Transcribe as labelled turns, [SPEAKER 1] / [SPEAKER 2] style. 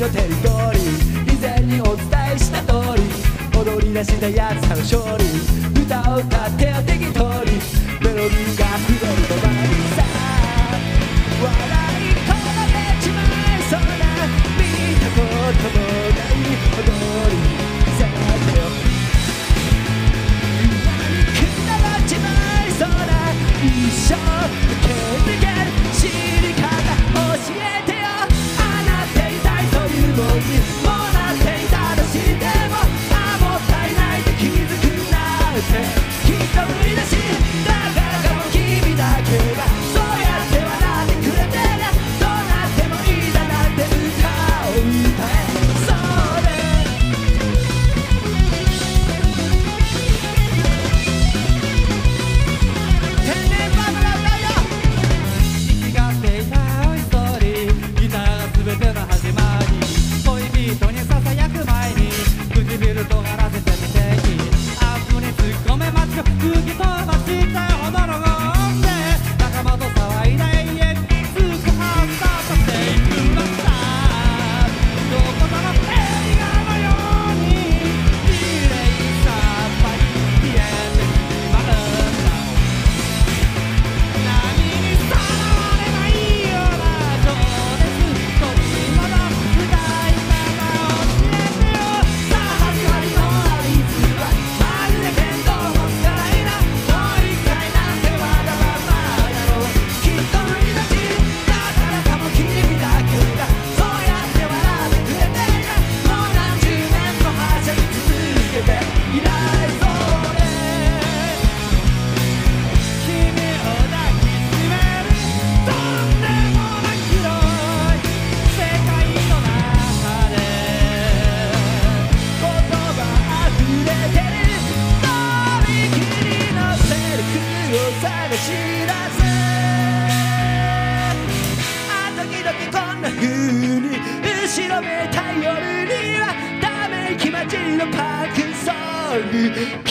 [SPEAKER 1] のテリトリー以前にお伝えした通り踊り出したやつらの勝利歌を歌っては適当にメロディー Andy.